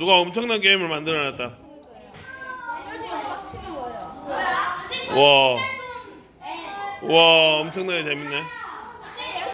누가 엄청난 게임을 만들어놨다. 와, 와, 엄청나게 재밌네.